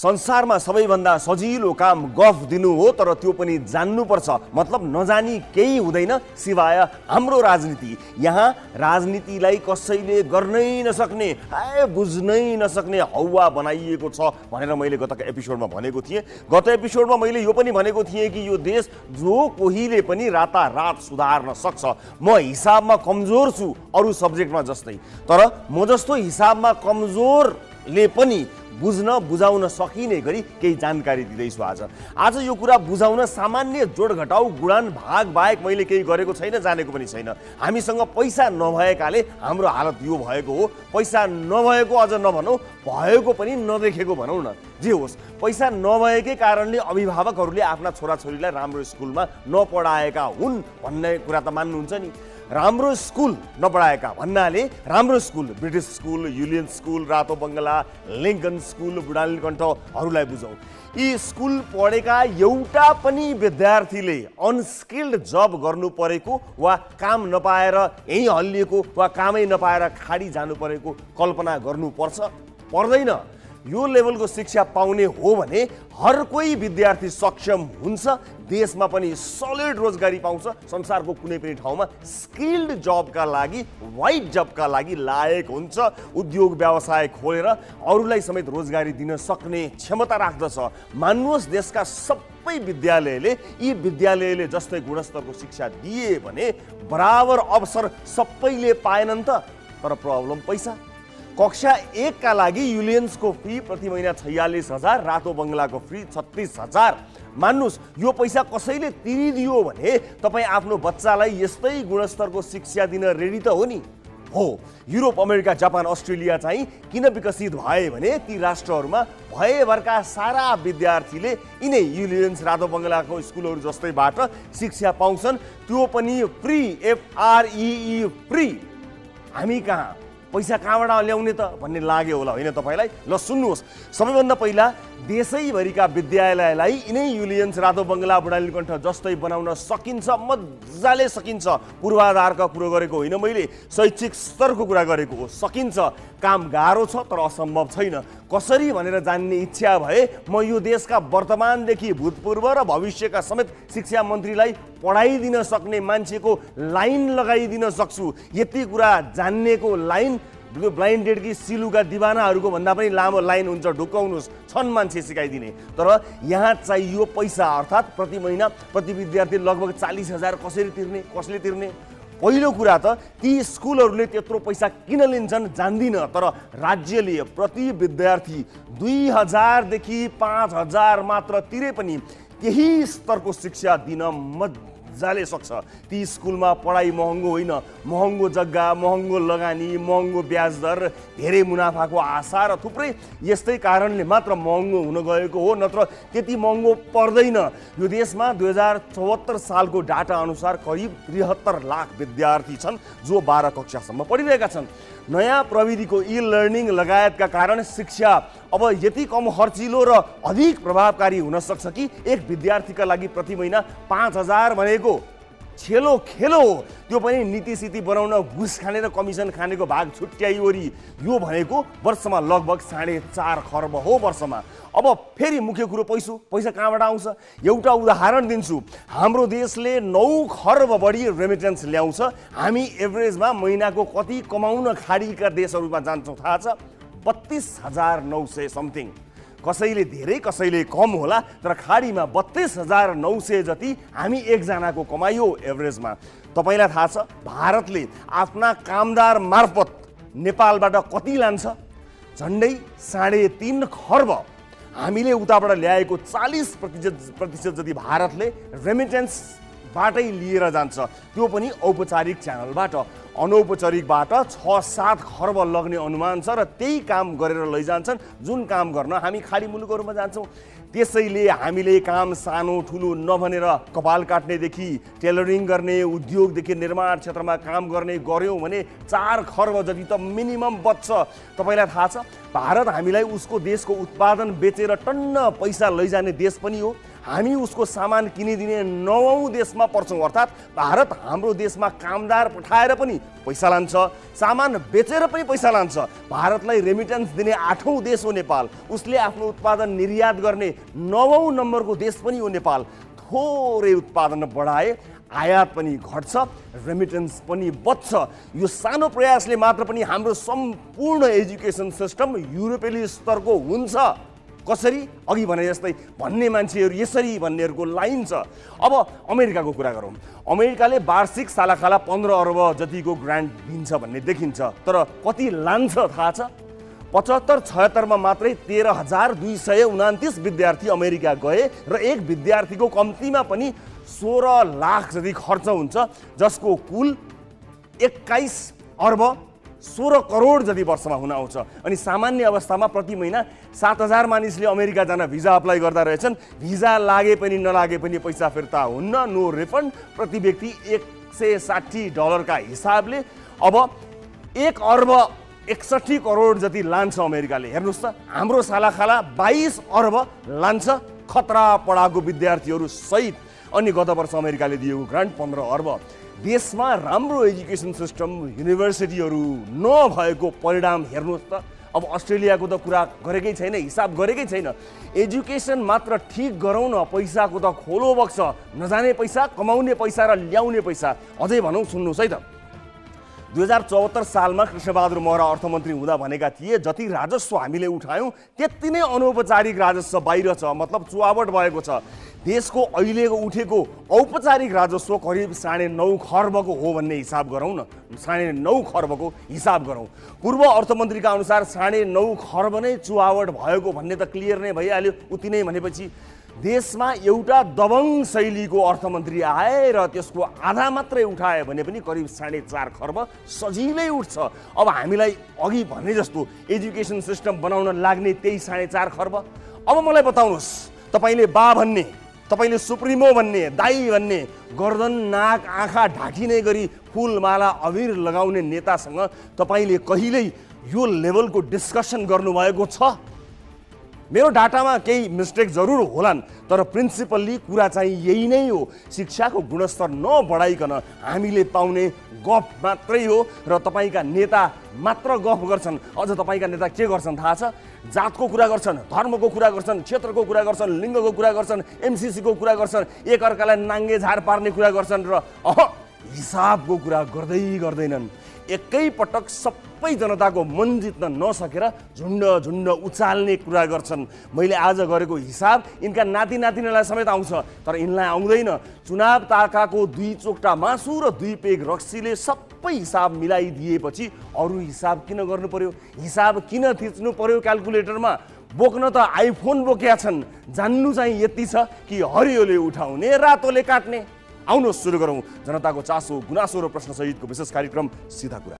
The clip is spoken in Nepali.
संसारमा सबैभन्दा सजिलो काम गफ दिनु हो तर त्यो पनि जान्नुपर्छ। मतलब नजानी केही हुँदैन सिवाय हाम्रो राजनीति। यहाँ राजनीतिलाई कसैले गर्नै नसक्ने ए बुझ्नै नसक्ने हौवा बनाइएको छ भनेर मैले गत एपिसोडमा भनेको थिएँ। गत एपिसोडमा मैले यो पनि भनेको थिएँ कि यो देश जो कोहीले पनि रातारात सुधार्न सक्छ म हिसाबमा कमजोर छु अरू सब्जेक्टमा जस्तै। तर म जस्तो हिसाबमा कमजोरले पनि बुझ्न बुझाउन सकिने गरी केही जानकारी दिँदैछु आज। आज यो कुरा बुझाउन सामान्य जोड घटाउ गुणान भाग बाहेक मैले केही गरेको छैन जानेको पनि छैन। हामीसँग पैसा नभएकाले हाम्रो हालत यो भएको हो। पैसा नभएको अझ नभनौँ भएको पनि नदेखेको भनौँ न। जे होस् पैसा नभएकै कारणले अभिभावकहरूले आफ्ना छोराछोरीलाई राम्रो स्कुलमा नपढाएका हुन् भन्ने कुरा त मान्नुहुन्छ नि। राम्रो स्कुल नपढाएका भन्नाले राम्रो school British school युलियन school Rato Bangala Lincoln school बुढानीकण्ठहरूलाई बुझौँ यी स्कुल पढेका एउटा पनि विद्यार्थीले अनस्किल्ड जब गर्नु परेको वा काम नपाएर यहीँ हल्लिएको वा कामै नपाएर खाडी जानु परेको कल्पना गर्नुपर्छ। पर्दैन। यो लेभलको शिक्षा पाउने हो भने हर कोही विद्यार्थी सक्षम हुन्छ देशमा पनि सलिड रोजगारी पाउँछ संसारको कुनै पनि ठाउँमा स्किल्ड जबका लागि वाइट जबका लागि लायक हुन्छ उद्योग व्यवसाय खोलेर अरूलाई समेत रोजगारी दिन सक्ने क्षमता राख्दछ। मान्नुहोस् देशका सबै विद्यालयले यी विद्यालयले जस्तै गुणस्तरको शिक्षा दिए भने बराबर अवसर सबैले पाएनन् त तर प्रब्लम पैसा। कक्षा एकका लागि युलियन्सको फी प्रति महिना छयालिस हजार रातो बङ्गलाको फी छत्तिस हजार। मान्नुहोस् यो पैसा कसैले तिरिदियो भने तपाईँ आफ्नो बच्चालाई यस्तै गुणस्तरको शिक्षा दिन रेडी त हो नि? हो युरोप अमेरिका जापान अस्ट्रेलिया चाहिँ किन विकसित भए भने ती राष्ट्रहरूमा भएभरका सारा विद्यार्थीले यिनै युलियन्स रातो बङ्गलाको स्कुलहरू जस्तैबाट शिक्षा पाउँछन्। त्यो पनि फ्री एफआरइई फ्री। हामी कहाँ? पैसा कहाँबाट ल्याउने त भन्ने लाग्यो होला होइन तपाईँलाई? ल सुन्नुहोस्। सबैभन्दा पहिला देशैभरिका विद्यालयलाई यिनै युलियन्स रातो बङ्गला बुढालीकण्ठ जस्तै बनाउन सकिन्छ मजाले सकिन्छ। पूर्वाधारका कुरो गरेको होइन मैले शैक्षिक स्तरको कुरा गरेको हो। सकिन्छ। काम गाह्रो छ तर असम्भव छैन। कसरी भनेर जान्ने इच्छा भए म यो देशका वर्तमानदेखि भूतपूर्व र भविष्यका समेत शिक्षा मन्त्रीलाई पढाइदिन सक्ने मान्छेको लाइन लगाइदिन सक्छु। यति कुरा जान्नेको लाइन ब्लाइन्डेड कि सिलुका दिवानाहरूको भन्दा पनि लामो लाइन हुन्छ ढुकाउनुहोस्। छन् मान्छे सिकाइदिने। तर यहाँ चाहियो पैसा अर्थात् प्रति महिना प्रति विद्यार्थी लगभग चालिस हजार कसरी तिर्ने कसले तिर्ने? पहिलो कुरा त ती स्कुलहरूले त्यत्रो पैसा किन लिन्छन् जान्दिनँ तर राज्यले प्रति विद्यार्थी दुई हजारदेखि पाँच हजार मात्र तिरे पनि केही स्तरको शिक्षा दिन मज मजाले सक्छ। ती स्कुलमा पढाइ महँगो होइन। महँगो जग्गा महँगो लगानी महँगो ब्याज दर धेरै मुनाफाको आशा र थुप्रै यस्तै कारणले मात्र महँगो हुन गएको हो। नत्र त्यति महँगो पर्दैन। यो देशमा दुई हजार चौहत्तर सालको डाटा अनुसार करिब त्रिहत्तर लाख विद्यार्थी छन् जो बाह्र कक्षासम्म पढिरहेका छन्। नयाँ प्रविधिको इ लर्निङ लगायतका कारण शिक्षा अब यति कम खर्चिलो र अधिक प्रभावकारी हुन सक्छ कि एक विद्यार्थीका लागि प्रति महिना पाँच हजार भनेको छेलो खेलो। हो त्यो पनि नीति सिति बनाउन घुस खाने र कमिसन खानेको भाग छुट्याइवरी यो भनेको वर्षमा लगभग साढे चार खर्ब हो वर्षमा। अब फेरि मुख्य कुरो पैसो। पैसा कहाँबाट आउँछ? एउटा उदाहरण दिन्छु। हाम्रो देशले नौ खर्ब बढी रेमिटेन्स ल्याउँछ। हामी एभरेजमा महिनाको कति कमाउन खाडीका देशहरूमा जान्छौँ थाहा छ? बत्तिस हजार नौ सय समथिङ कसैले धेरै कसैले कम होला तर खाडीमा बत्तिस हजार नौ सय जति हामी एकजनाको कमाइ हो एभरेजमा। तपाईँलाई थाहा छ भारतले आफ्ना कामदार मार्फत नेपालबाट कति लान्छ? झन्डै साढे तिन खर्ब। हामीले उताबाट ल्याएको चालिस प्रतिशत प्रतिशत जति भारतले रेमिटेन्सबाटै लिएर जान्छ। त्यो पनि औपचारिक च्यानलबाट। अनौपचारिकबाट छ सात खर्ब लग्ने अनुमान छ र त्यही काम गरेर लैजान्छन्। जुन काम गर्न हामी खाडी मुलुकहरूमा जान्छौँ। त्यसैले हामीले काम सानो ठुलो नभनेर कपाल काट्नेदेखि टेलरिङ गर्ने उद्योगदेखि निर्माण क्षेत्रमा काम गर्ने गऱ्यौँ भने चार खर्ब जति त मिनिमम बच्छ। तपाईँलाई थाहा छ भारत हामीलाई उसको देशको उत्पादन बेचेर टन्न पैसा लैजाने देश पनि हो। हामी उसको सामान किनिदिने नवौँ देशमा पर्छौँ। अर्थात् भारत हाम्रो देशमा कामदार पठाएर पनि पैसा लान्छ सामान बेचेर पनि पैसा लान्छ। भारतलाई रेमिटेन्स दिने आठौँ देश हो नेपाल। उसले आफ्नो उत्पादन निर्यात गर्ने नवौँ नम्बरको देश पनि हो नेपाल। थोरै उत्पादन बढाए आयात पनि घट्छ रेमिटेन्स पनि बच्छ। यो सानो प्रयासले मात्र पनि हाम्रो सम्पूर्ण एजुकेसन सिस्टम युरोपेली स्तरको हुन्छ। कसरी अघि भने जस्तै भन्ने मान्छेहरू यसरी भन्नेहरूको लाइन छ। अब अमेरिकाको कुरा गरौँ। अमेरिकाले वार्षिक सालाखाला पन्ध्र अर्ब जतिको ग्रान्ट दिन्छ भन्ने देखिन्छ तर कति लान्छ थाहा छ? पचहत्तर छयत्तरमा मात्रै तेह्र हजार दुई सय उनातिस विद्यार्थी अमेरिका गए र एक विद्यार्थीको कम्तीमा पनि सोह्र लाख जति खर्च हुन्छ जसको कुल एक्काइस अर्ब सोह्र करोड जति वर्षमा हुन आउँछ। अनि सामान्य अवस्थामा प्रति महिना सात हजार मानिसले अमेरिका जान भिजा अप्लाई गर्दा रहेछन्। भिजा लागे पनि नलागे पनि पैसा फिर्ता हुन्न नो रिफन्ड। प्रति व्यक्ति एक सय साठी डलरका हिसाबले अब एक अर्ब एकसठी करोड जति लान्छ अमेरिकाले। हेर्नुहोस् त हाम्रो सालाखाला बाइस अर्ब लान्छ खतरा पढाएको विद्यार्थीहरू सहित। अनि गत वर्ष अमेरिकाले दिएको ग्रान्ट पन्ध्र अर्ब। देशमा राम्रो एजुकेसन सिस्टम युनिभर्सिटीहरू नभएको परिणाम हेर्नुहोस् त। अब अस्ट्रेलियाको त कुरा गरेकै छैन हिसाब गरेकै छैन। एजुकेसन मात्र ठिक गरौँ न पैसाको त खोलो बग्छ। नजाने पैसा कमाउने पैसा र ल्याउने पैसा। अझै भनौँ सुन्नुहोस् है त। दुई हजार चौहत्तर सालमा कृष्णबहादुर महरा अर्थमन्त्री हुँदा भनेका थिए जति राजस्व हामीले उठायौँ त्यति नै अनौपचारिक राजस्व बाहिर छ मतलब चुहावट भएको छ। देशको अहिलेको उठेको औपचारिक राजस्व करिब साढे नौ खर्बको हो भन्ने हिसाब गरौँ न। साढे नौ खर्बको हिसाब गरौँ। पूर्व अर्थमन्त्रीका अनुसार साढे नौ खर्ब नै चुहावट भएको भन्ने त क्लियर नै भइहाल्यो। उति नै भनेपछि देशमा एउटा दबङ शैलीको अर्थमन्त्री आए र त्यसको आधा मात्रै उठायो भने पनि करिब साढे चार खर्ब सजिलै उठ्छ। अब हामीलाई अघि भने जस्तो एजुकेसन सिस्टम बनाउन लाग्ने त्यही साढे चार खर्ब। अब मलाई बताउनुहोस् तपाईँले बा भन्ने तपाईँले सुप्रिमो भन्ने दाई भन्ने गर्दन नाक आँखा ढाकिने गरी फुलमाला अबिर लगाउने नेतासँग तपाईँले कहिल्यै यो लेभलको डिस्कसन गर्नुभएको छ? मेरो डाटामा केही मिस्टेक जरुर होलान् तर प्रिन्सिपल्ली कुरा चाहिँ यही नै हो। शिक्षाको गुणस्तर नबढाइकन हामीले पाउने गफ मात्रै हो र तपाईँका नेता मात्र गफ गर्छन्। अझ तपाईँका नेता के गर्छन् थाहा छ? जातको कुरा गर्छन् धर्मको कुरा गर्छन् क्षेत्रको कुरा गर्छन् लिङ्गको कुरा गर्छन् एमसिसीको कुरा गर्छन् एकअर्कालाई नाङ्गे झार पार्ने कुरा गर्छन् र अह हिसाबको कुरा गर्दै गर्दैनन्। एकैपटक सबै जनताको मन जित्न नसकेर झुन्ड झुन्ड उचाल्ने कुरा गर्छन्। मैले आज गरेको हिसाब यिनका नाति नातिनीलाई समेत आउँछ तर यिनलाई आउँदैन। चुनाव ताकाको दुई चोकटा मासु र दुई पेग रक्सीले सबै हिसाब मिलाइदिएपछि अरू हिसाब किन गर्नु पर्यो? हिसाब किन थिच्नु पर्यो क्यालकुलेटरमा? बोक्न त आइफोन बोकेका छन्। जान्नु चाहिँ यति छ कि हरियोले उठाउने रातोले काट्ने। आउनुहोस् सुरु गरौँ। जनताको चासो गुनासो र प्रश्नसहितको विशेष कार्यक्रम सिधा कुरा।